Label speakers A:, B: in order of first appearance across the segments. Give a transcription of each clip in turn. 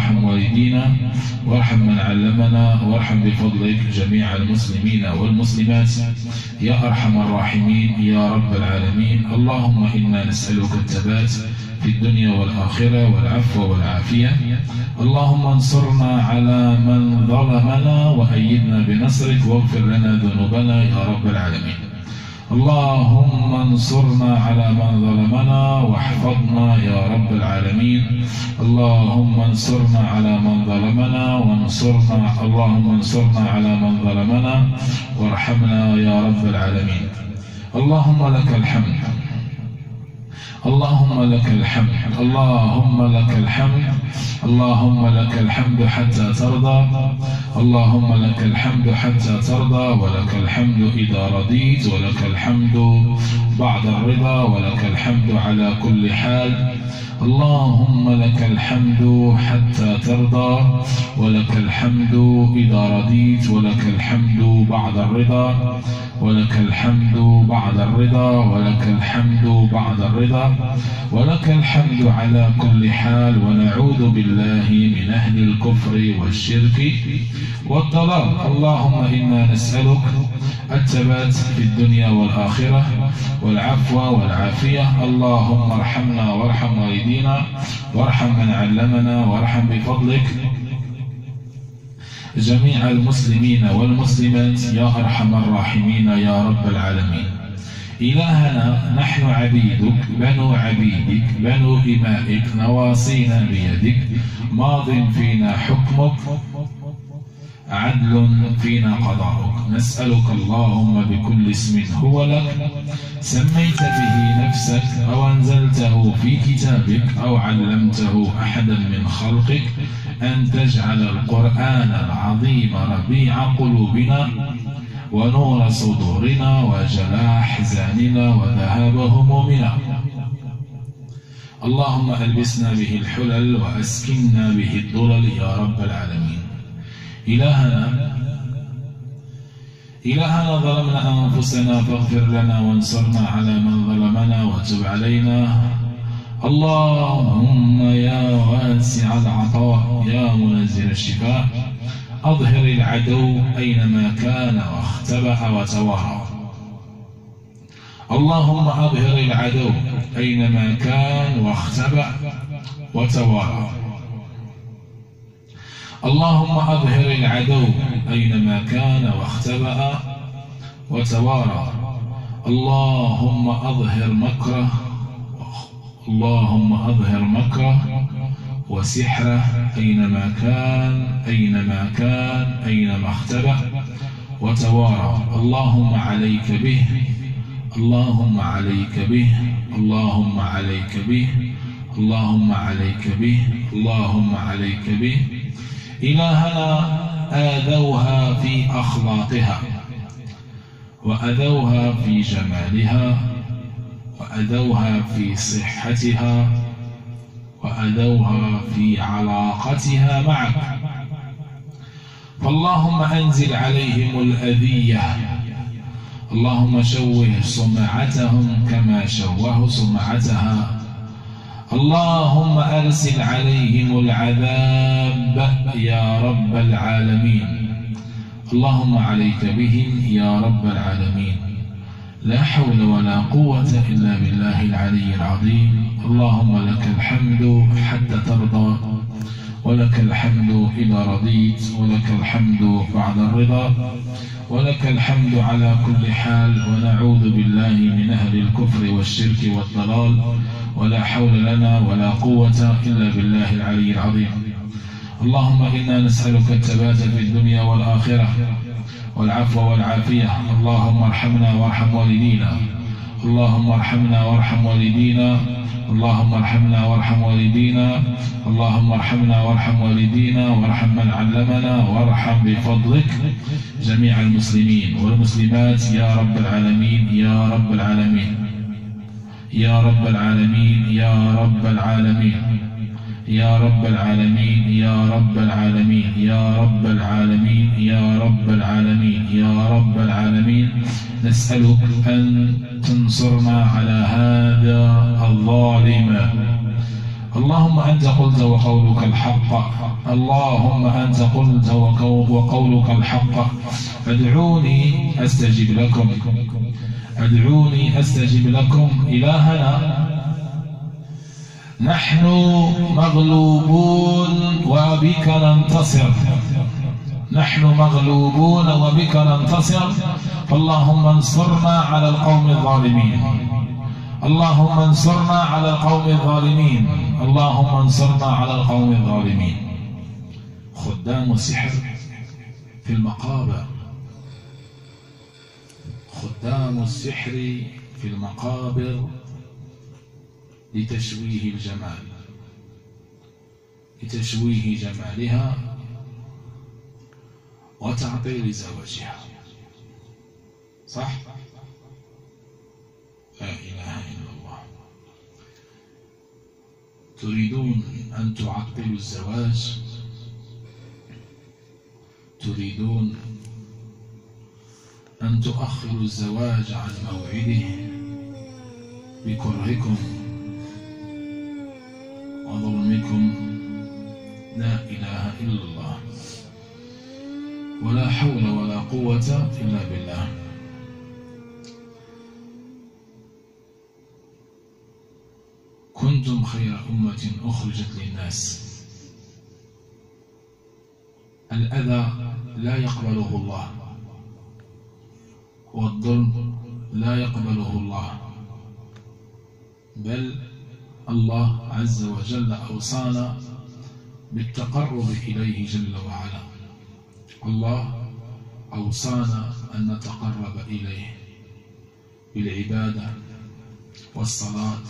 A: وارحم والدينا وارحم من علمنا وارحم بفضلك جميع المسلمين والمسلمات. يا أرحم الراحمين يا رب العالمين. اللهم إنا نسألك الثبات في الدنيا والآخرة والعفو والعافية. اللهم انصرنا على من ظلمنا وأيدنا بنصرك واغفر لنا ذنوبنا يا رب العالمين. اللهم انصرنا على من ظلمنا واحفظنا يا رب العالمين. اللهم انصرنا على من ظلمنا وانصرنا اللهم انصرنا على من ظلمنا وارحمنا يا رب العالمين. اللهم لك الحمد. اللهم لك الحمد اللهم لك الحمد اللهم لك الحمد حتى ترضى اللهم لك الحمد حتى ترضى ولك الحمد إذا رضيت ولك الحمد بعد الرضا ولك الحمد على كل حال. اللهم لك الحمد حتى ترضى ولك الحمد إذا رضيت ولك الحمد بعد الرضا ولك الحمد بعد الرضا ولك الحمد بعد الرضا. ولك الحمد على كل حال ونعوذ بالله من أهل الكفر والشرك والضلال. اللهم إنا نسألك الثبات في الدنيا والآخرة والعفو والعافية. اللهم ارحمنا وارحم والدينا وارحم من علمنا وارحم بفضلك. جميع المسلمين والمسلمات يا أرحم الراحمين يا رب العالمين. إلهنا نحن عبيدك بنو عبيدك بنو إمائك نواصينا بيدك. ماض فينا حكمك عدل فينا قضاؤك. نسألك اللهم بكل اسم هو لك. سميت به نفسك أو أنزلته في كتابك أو علمته أحدا من خلقك. أن تجعل القرآن العظيم ربيع قلوبنا. ونور صدورنا وجلاء أحزاننا وذهاب همومنا اللهم ألبسنا به الحلل وأسكننا به الضلل يا رب العالمين. إلهنا إلهنا ظلمنا أنفسنا فاغفر لنا وانصرنا على من ظلمنا وتب علينا. اللهم يا واسع العطاء يا منزل الشفاء. أظهر العدو أينما كان واختبأ وتوارى. اللهم أظهر العدو أينما كان واختبأ وتوارى. اللهم أظهر العدو أينما كان واختبأ وتوارى. اللهم أظهر مكره اللهم أظهر مكره وسحره أينما كان أينما كان أينما اختبأ وتوارى. اللهم عليك به. اللهم عليك به. اللهم عليك به. اللهم عليك به. اللهم عليك به. إلهنا آذوها في أخلاقها. وأذوها في جمالها. وأذوها في صحتها. وأذوها في علاقتها معك. فاللهم أنزل عليهم الأذية. اللهم شوه صمعتهم كما شوه صمعتها اللهم أرسل عليهم العذاب يا رب العالمين. اللهم عليك بهم يا رب العالمين. لا حول ولا قوة إلا بالله العلي العظيم. اللهم لك الحمد حتى ترضى ولك الحمد إذا رضيت ولك الحمد بعد الرضا ولك الحمد على كل حال. ونعوذ بالله من أهل الكفر والشرك والضلال. ولا حول لنا ولا قوة إلا بالله العلي العظيم. اللهم إنا نسألك الثبات في الدنيا والآخرة. والعفو والعافية. اللهم ارحمنا وارحم والدينا. اللهم ارحمنا وارحم والدينا. اللهم ارحمنا وارحم والدينا. اللهم ارحمنا وارحم والدينا. وارحم من علمنا. وارحم بفضلك جميع المسلمين والمسلمات. يا رب العالمين يا رب العالمين. يا رب العالمين يا رب العالمين. يا رب العالمين يا رب العالمين يا رب العالمين يا رب العالمين يا رب العالمين. نسألك أن تنصرنا على هذا الظالم. اللهم أنت قلت وقولك الحق. اللهم أنت قلت وقولك الحق. أدعوني أستجب لكم. أدعوني أستجب لكم. إلهنا نحن مغلوبون وبك ننتصر. نحن مغلوبون وبك ننتصر. فاللهم انصرنا على القوم الظالمين. اللهم انصرنا على القوم الظالمين. اللهم انصرنا على القوم الظالمين. خدام السحر في المقابر. خدام السحر في المقابر. لتشويه الجمال لتشويه جمالها وتعطيل زواجها صح؟ لا إله إلا الله. تريدون أن تعطلوا الزواج؟ تريدون أن تؤخروا الزواج عن موعده؟ بكرهكم وظلمكم لا إله إلا الله. ولا حول ولا قوة إلا بالله. كنتم خير أمة أخرجت للناس. الأذى لا يقبله الله. والظلم لا يقبله الله. بل الله عز وجل أوصانا بالتقرب إليه جل وعلا. الله أوصانا أن نتقرب إليه بالعبادة والصلاة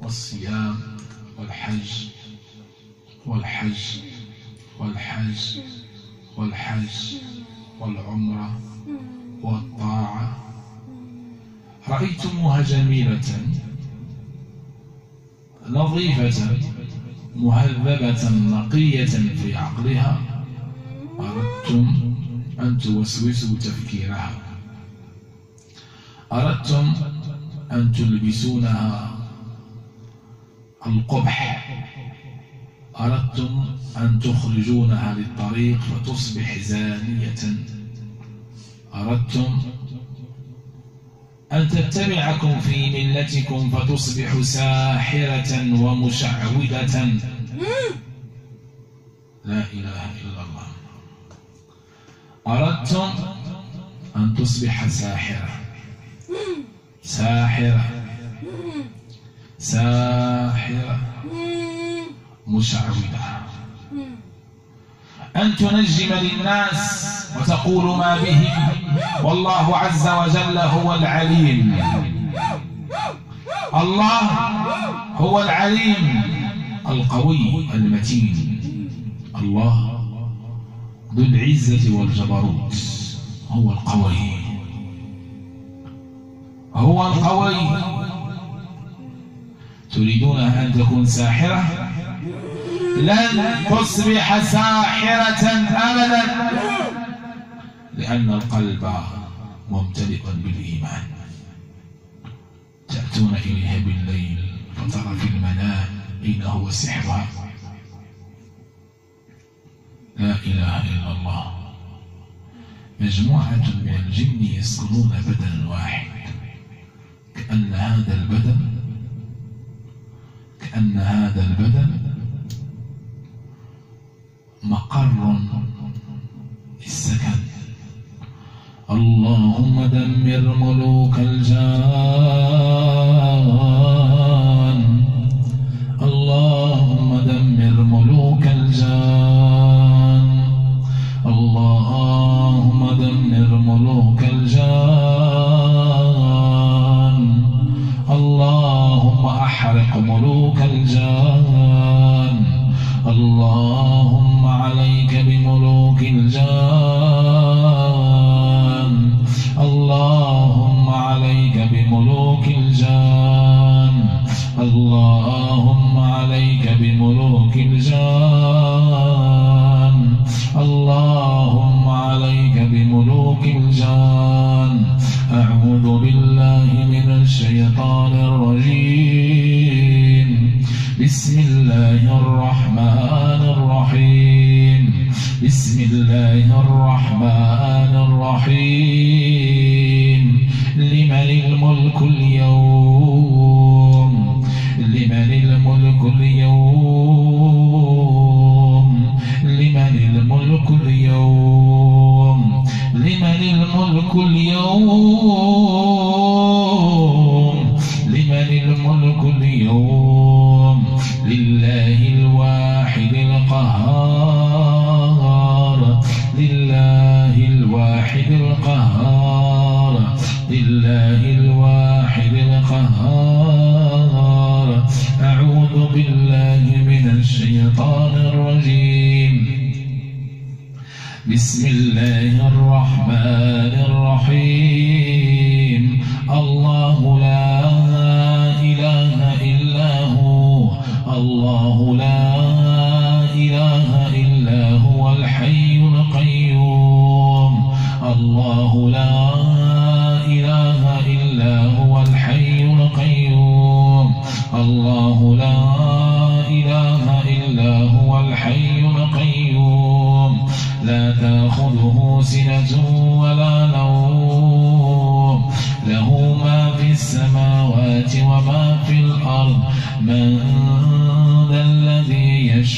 A: والصيام والحج والحج والحج والحج والعمرة والطاعة. رأيتموها جميلة. نظيفة مهذبة نقية في عقلها. أردتم أن توسوسوا تفكيرها. أردتم أن تلبسونها. القبح. أردتم أن تخرجونها للطريق فتصبح زانية. أردتم أن تتبعكم في ملتكم فتصبح ساحرة ومشعوذة. لا إله إلا الله. أردتم أن تصبح ساحرة. ساحرة. ساحرة. مشعوذة. أن تنجم للناس وتقول ما بهم. والله عز وجل هو العليم. الله هو العليم القوي المتين. الله ذو العزة والجبروت. هو القوي. هو القوي. تريدونها أن تكون ساحرة؟ لن تصبح ساحرة أبدا. لأن القلب ممتلئ بالإيمان. تأتون إليها بالليل فترى في المنام أين هو سحرها لا إله إلا الله. مجموعة من الجن يسكنون بدنا واحد. كأن هذا البدن كأن هذا البدن مقر السكن. اللهم دمر ملوك الجان اللهم عليك بملوك الجان. أعوذ بالله من الشيطان الرجيم. بسم الله الرحمن الرحيم. بسم الله الرحمن الرحيم. الواحد القهار. أعوذ بالله من الشيطان الرجيم. بسم الله الرحمن الرحيم. الله لا إله إلا هو. الله لا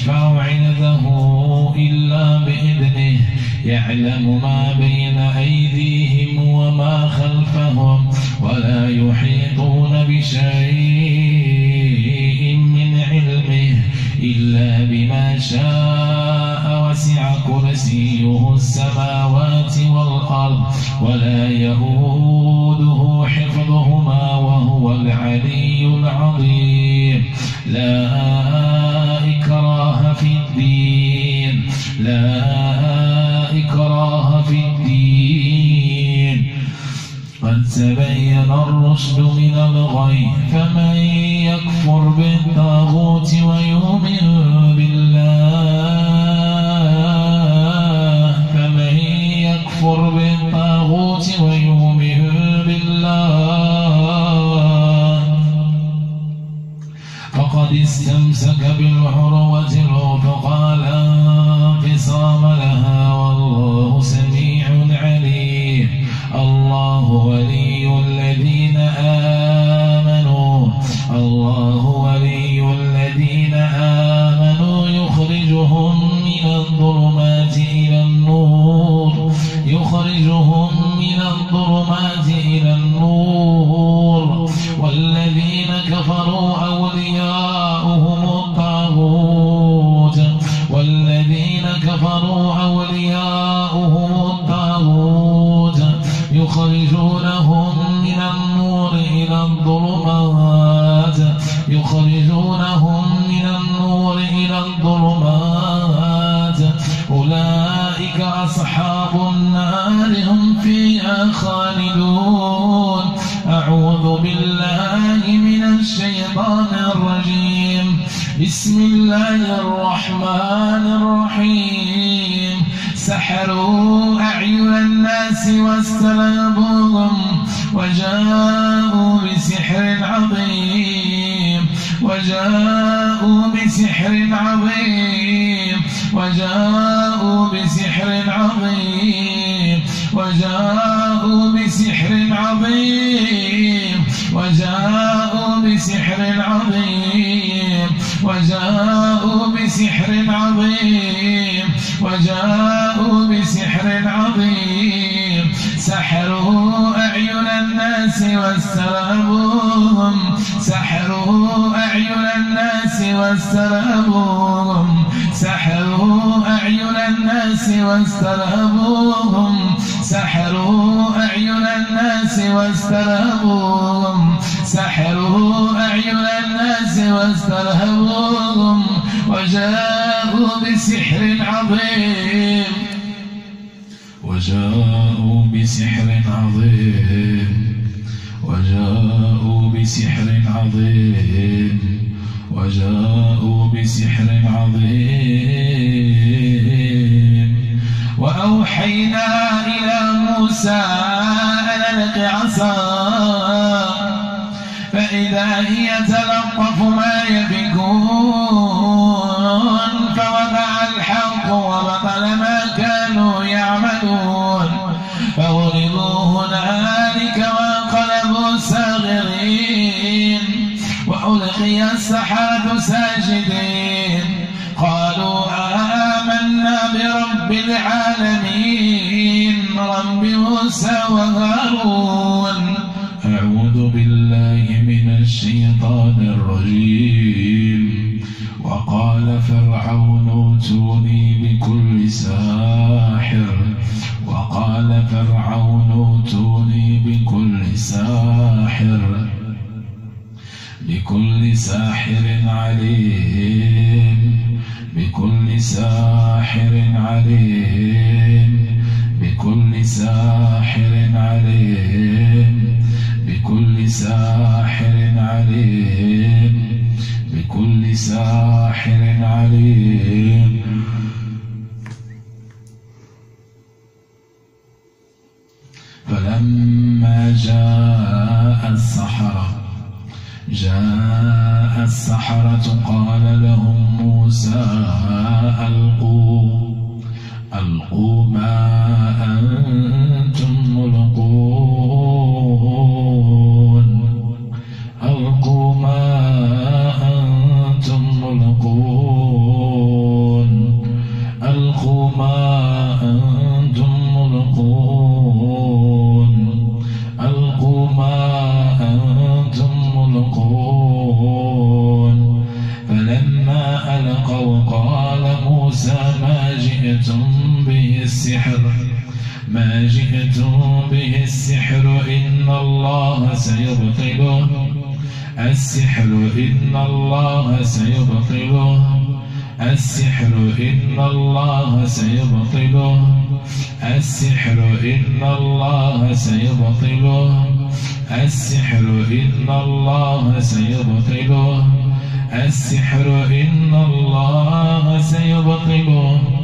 A: يشفع عنده إلا بإذنه يعلم ما بين أيديهم وما خلفهم ولا يحيطون بشيء من علمه إلا بما شاء وسع كرسيه السماوات والأرض ولا الظلمات يخرجونهم من النور إلى الظلمات. أولئك أصحاب النار هم فيها خالدون. أعوذ بالله من الشيطان الرجيم. بسم الله الرحمن الرحيم. سحروا بسحر عظيم وجاءوا بسحر عظيم. سحروا أعين الناس واسترهبوهم سحروا أعين الناس واسترهبوهم سحروا أعين الناس واسترهبوهم سحروا أعين الناس واسترهبوهم سحروا أعين الناس واسترهبوهم وجاءوا بسحر عظيم. وجاءوا بسحر عظيم. وجاءوا بسحر عظيم. وجاءوا بسحر عظيم. وأوحينا إلى موسى وهارون. أعوذ بالله من الشيطان الرجيم. وقال فرعون اوتوني بكل ساحر. وقال فرعون اوتوني بكل ساحر. بكل ساحر عليم. بكل ساحر عليم. بكل ساحر عليم بكل ساحر عليم بكل ساحر عليم. فلما جاء السحرة جاء السحرة قال لهم موسى ألقوا ألقوا ما أنتم ملقون. ألقوا ما أنتم ملقون. السحر إن الله سيبطله. السحر إن الله سيبطله. السحر إن الله سيبطله. السحر إن الله سيبطله. السحر إن الله سيبطله.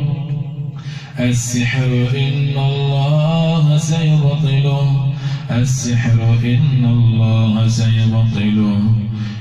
A: السحر إن الله سيبطله السحر إن الله سيبطله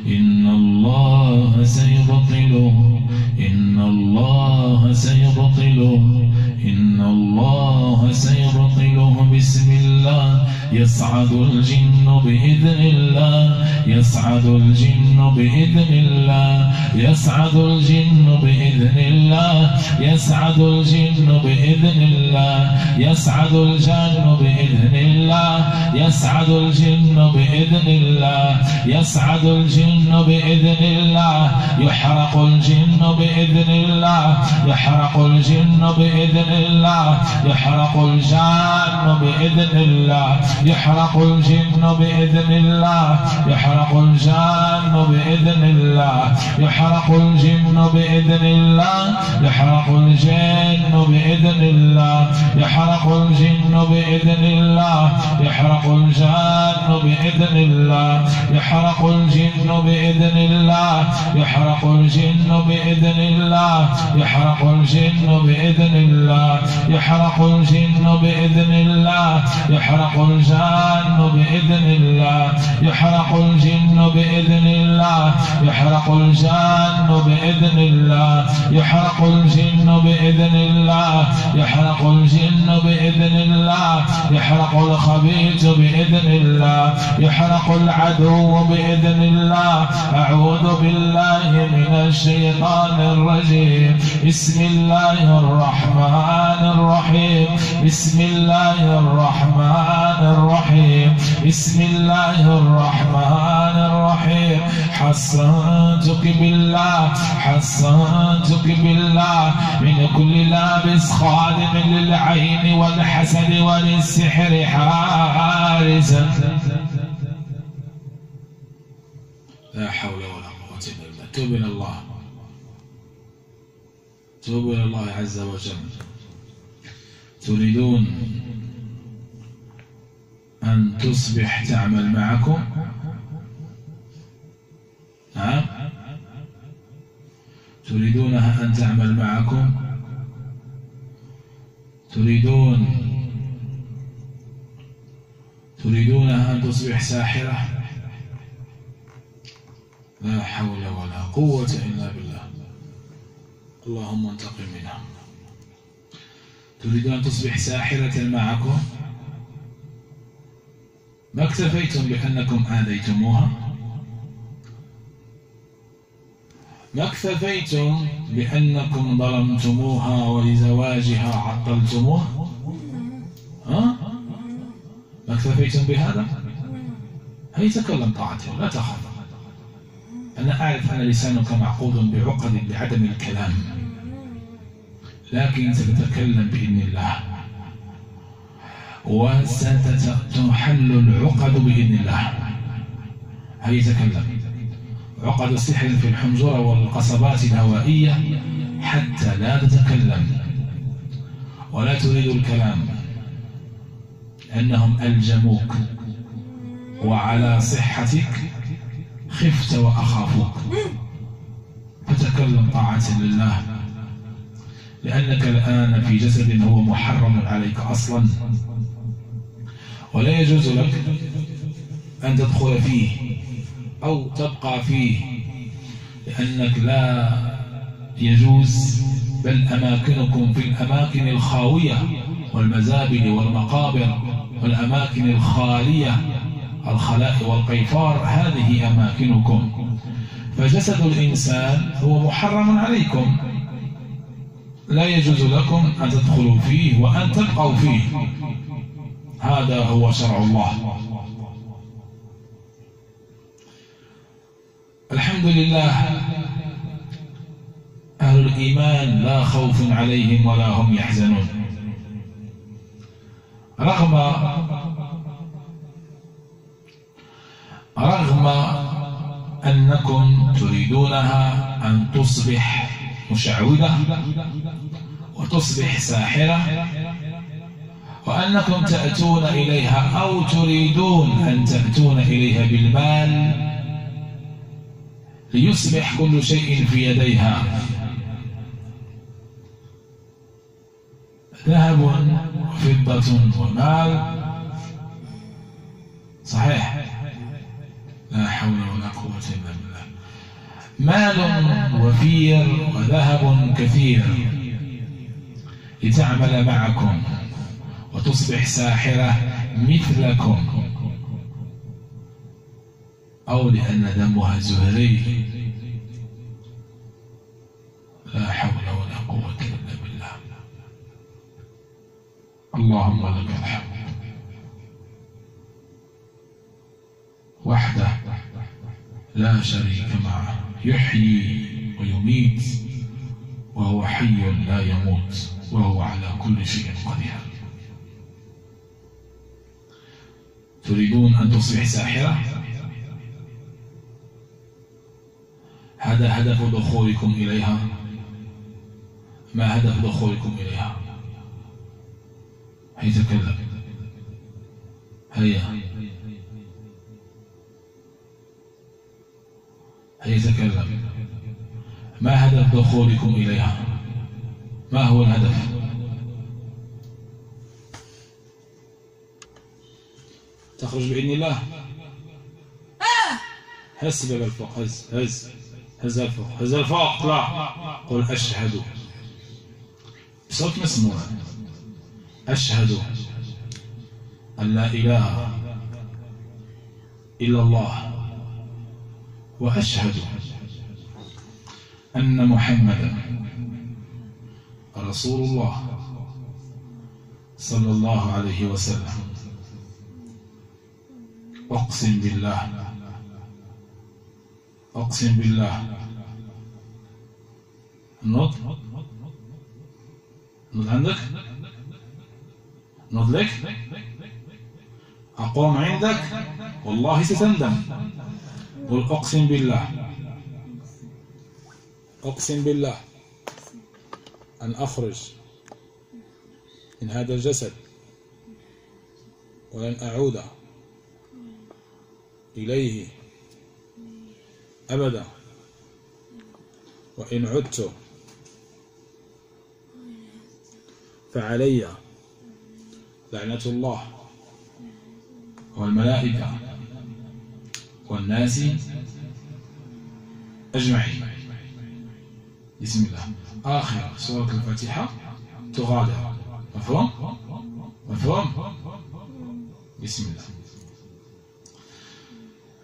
A: إن الله سيبطله إن الله سيبطله إن الله سيبطله بسم الله. يصعد الجن بإذن الله يصعد الجن بإذن الله يصعد الجن بإذن الله يصعد الجن بإذن الله يصعد الجن بإذن الله يصعد الجن بإذن الله يصعد الجن بإذن الله يحرق الجن بإذن الله يحرق الجن بإذن الله يحرق الجن بإذن الله يحرق الجن بإذن الله يحرق الجن بإذن الله يحرق الجن بإذن الله يحرق الجن بإذن الله يحرق الجن بإذن الله يحرق الجن بإذن الله يحرق الجن بإذن الله يحرق الجن بإذن الله يحرق الجن بإذن الله يحرق الجن بإذن الله يحرق الجن بإذن الله يحرق الجن بإذن الله يحرق الجن بإذن الله يحرق الجن بإذن الله يحرق الجن بإذن الله يحرق الخبيث بإذن الله يحرق العدو بإذن الله. أعوذ بالله من الشيطان الرجيم. بسم الله الرحمن الرحيم. بسم الله الرحمن الرحيم. بسم الله الرحمن الرحيم. حصنتك بالله حصنتك بالله من كل لابس خادم للعين والحسد وللسحر حارسا لا حول ولا قوة إلا بالله. توب إلى الله. توبوا إلى الله عز وجل. تريدون أن تصبح تعمل معكم؟ نعم تريدونها أن تعمل معكم؟ تريدون تريدونها أن تصبح ساحرة؟ لا حول ولا قوة إلا بالله. اللهم انتقم منها. تريدون أن تصبح ساحرة معكم؟ ما اكتفيتم بأنكم آذيتموها؟ ما اكتفيتم بأنكم ظلمتموها ولزواجها عطلتموه ها؟ ما اكتفيتم بهذا هي تكلم طاعته لا تخاف. أنا أعرف أن لسانك معقود بعقد بعدم الكلام. لكن ستتكلم بإذن الله. وستحل العقد بإذن الله. هي تكلم عقد السحر في الحنجرة والقصبات الهوائية حتى لا تتكلم. ولا تريد الكلام. أنهم ألجموك. وعلى صحتك خفت وأخافوك. فتكلم طاعة لله. لأنك الآن في جسد هو محرم عليك أصلا. ولا يجوز لك أن تدخل فيه. أو تبقى فيه لأنك لا يجوز بل أماكنكم في الأماكن الخاوية والمزابل والمقابر والأماكن الخالية الخلاء والقيفار هذه أماكنكم. فجسد الإنسان هو محرم عليكم. لا يجوز لكم أن تدخلوا فيه وأن تبقوا فيه. هذا هو شرع الله. الحمد لله أهل الإيمان لا خوف عليهم ولا هم يحزنون. رغم رغم أنكم تريدونها أن تصبح مشعوذة وتصبح ساحرة وأنكم تأتون إليها أو تريدون أن تأتون إليها بالمال ليصبح كل شيء في يديها. ذهب وفضة ومال. صحيح. لا حول ولا قوة إلا بالله. مال وفير وذهب كثير. لتعمل معكم وتصبح ساحرة مثلكم. أو لأن دمها زهري. لا حول ولا قوة إلا بالله. اللهم لك الحمد. وحده لا شريك معه. يحيي ويميت وهو حي لا يموت وهو على كل شيء قدير. تريدون أن تصبح ساحرة؟ هذا هدف دخولكم إليها؟ ما هدف دخولكم إليها؟ هي تكلم هيا. هي تكلم ما هدف دخولكم إليها؟ ما هو الهدف؟ تخرج بإذن الله. هز بقى الفوق هز هز. هز الفوق هز الفوق اطلع قل أشهد. بصوت مسموع. أشهد أن لا إله إلا الله وأشهد أن محمدا رسول الله صلى الله عليه وسلم. أقسم بالله أقسم بالله. نط نط عندك؟ نط لك؟ أقوم عندك؟ والله ستندم. قل أقسم بالله. أقسم بالله. أن أخرج من هذا الجسد. ولن أعود إليه. أبدا. وإن عدت فعلي لعنة الله والملائكة والناس أجمعين. بسم الله. آخر سورة الفاتحة تغادر. مفهوم؟ مفهوم؟ بسم الله.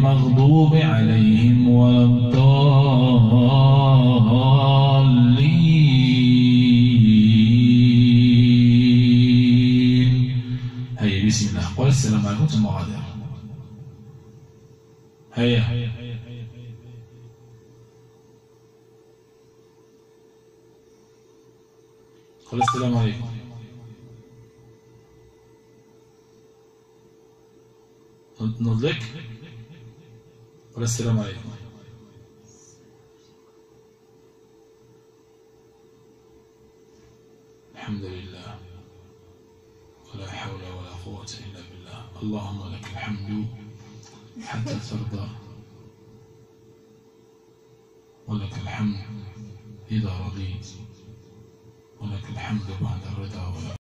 A: المغضوب عليهم ولا الضالين هيا بسم الله. قل السلام عليكم ثم غادر. هيا. قل السلام عليكم. نضلك قل السلام عليكم. الحمد لله ولا حول ولا قوة إلا بالله. اللهم لك الحمد حتى ترضى ولك الحمد إذا رضيت ولك الحمد بعد الرضا.